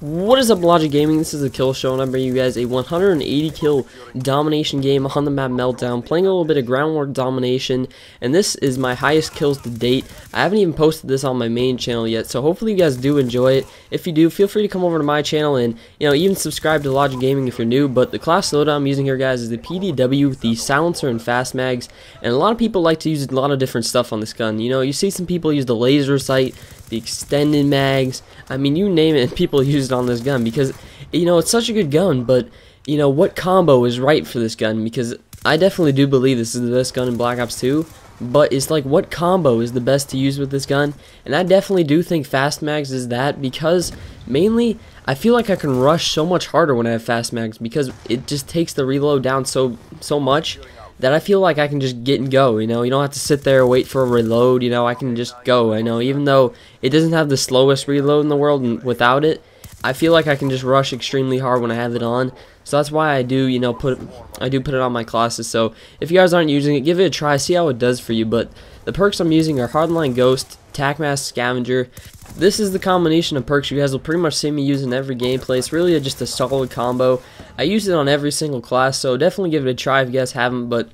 What is up Logic Gaming, this is a KillSho and I bring you guys a 180 kill domination game on the map Meltdown, playing a little bit of ground war domination, and this is my highest kills to date. I haven't even posted this on my main channel yet, so hopefully you guys do enjoy it. If you do, feel free to come over to my channel and, you know, even subscribe to Logic Gaming if you're new, but the class loadout I'm using here guys is the PDW, the silencer and fast mags, and a lot of people like to use a lot of different stuff on this gun. You know, you see some people use the laser sight, the extended mags, I mean you name it people use it on this gun because you know it's such a good gun but you know what combo is right for this gun? Because I definitely do believe this is the best gun in Black Ops 2 but it's like what combo is the best to use with this gun? And I definitely do think fast mags is that because mainly I feel like I can rush so much harder when I have fast mags because it just takes the reload down so so much that I feel like I can just get and go, you know, you don't have to sit there wait for a reload, you know, I can just go, I know, even though it doesn't have the slowest reload in the world and without it, I feel like I can just rush extremely hard when I have it on, so that's why I do, you know, put, I do put it on my classes, so if you guys aren't using it, give it a try, see how it does for you, but the perks I'm using are Hardline Ghost, Tac Mask Scavenger, this is the combination of perks you guys will pretty much see me use in every gameplay. It's really just a solid combo. I use it on every single class, so definitely give it a try if you guys haven't, but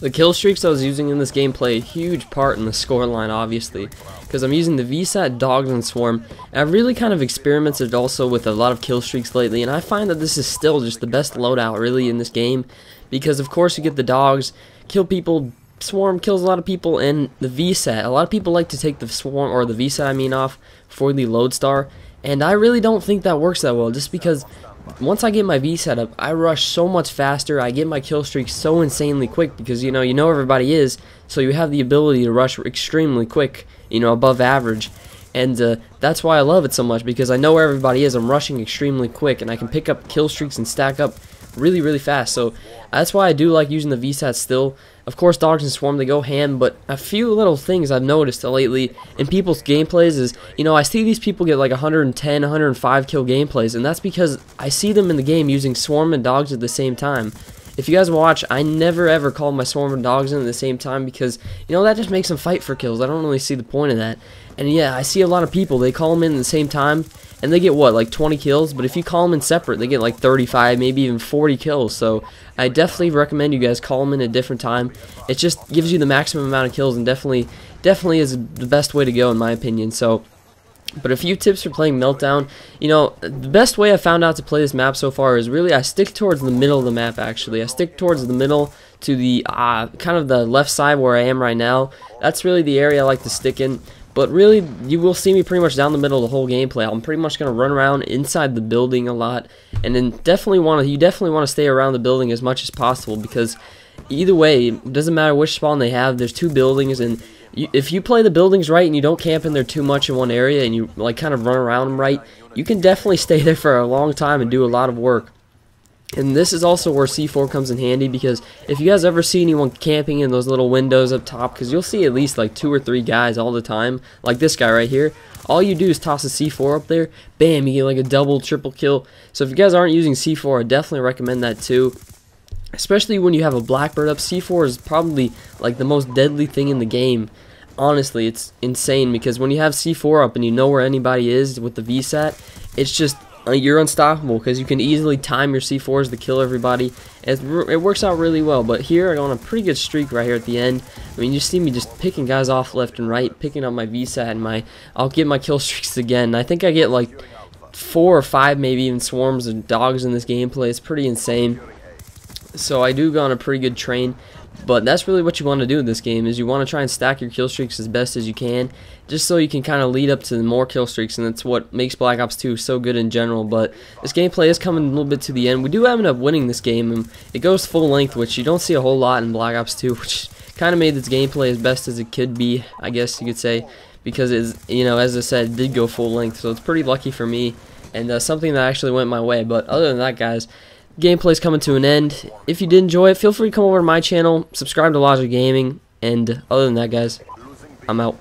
the kill streaks I was using in this game play a huge part in the scoreline, obviously, because I'm using the VSAT, Dogs, and Swarm, I've really kind of experimented also with a lot of kill streaks lately, and I find that this is still just the best loadout, really, in this game, because of course you get the Dogs, kill people, Swarm kills a lot of people, and the VSAT. A lot of people like to take the Swarm, or the VSAT I mean, off for the Lodestar, and I really don't think that works that well, just because once I get my VSAT up, I rush so much faster. I get my kill streak so insanely quick because, you know, you know everybody is, so you have the ability to rush extremely quick, you know, above average. And uh, that's why I love it so much because I know where everybody is. I'm rushing extremely quick and I can pick up kill streaks and stack up really, really fast. So that's why I do like using the VSAT still. Of course, Dogs and Swarm, they go hand, but a few little things I've noticed lately in people's gameplays is, you know, I see these people get like 110, 105 kill gameplays, and that's because I see them in the game using Swarm and Dogs at the same time. If you guys watch, I never ever call my Swarm and Dogs in at the same time because, you know, that just makes them fight for kills. I don't really see the point of that. And yeah, I see a lot of people, they call them in at the same time, and they get what like 20 kills but if you call them in separate they get like 35 maybe even 40 kills so I definitely recommend you guys call them in a different time it just gives you the maximum amount of kills and definitely definitely is the best way to go in my opinion so but a few tips for playing Meltdown. You know, the best way I found out to play this map so far is really I stick towards the middle of the map actually. I stick towards the middle to the uh, kind of the left side where I am right now. That's really the area I like to stick in. But really, you will see me pretty much down the middle of the whole gameplay. I'm pretty much going to run around inside the building a lot. And then definitely want to, you definitely want to stay around the building as much as possible because either way, it doesn't matter which spawn they have, there's two buildings and you, if you play the buildings right and you don't camp in there too much in one area and you like kind of run around them right, you can definitely stay there for a long time and do a lot of work. And this is also where C4 comes in handy because if you guys ever see anyone camping in those little windows up top, because you'll see at least like two or three guys all the time, like this guy right here, all you do is toss a C4 up there, bam, you get like a double, triple kill. So if you guys aren't using C4, I definitely recommend that too. Especially when you have a Blackbird up, C4 is probably like the most deadly thing in the game. Honestly, it's insane because when you have C4 up and you know where anybody is with the VSAT, it's just you're unstoppable because you can easily time your C4s to kill everybody. It, it works out really well, but here I go on a pretty good streak right here at the end. I mean, you see me just picking guys off left and right, picking up my VSAT and my, I'll get my kill streaks again. I think I get like four or five, maybe even swarms of dogs in this gameplay. It's pretty insane. So I do go on a pretty good train. But that's really what you want to do in this game is you want to try and stack your kill streaks as best as you can just so you can kind of lead up to more kill streaks and that's what makes Black Ops 2 so good in general but this gameplay is coming a little bit to the end. We do end up winning this game and it goes full length which you don't see a whole lot in Black Ops 2 which kind of made this gameplay as best as it could be I guess you could say because it's you know as I said did go full length so it's pretty lucky for me and uh, something that actually went my way but other than that guys gameplay's coming to an end. If you did enjoy it, feel free to come over to my channel, subscribe to Logic Gaming, and other than that, guys, I'm out.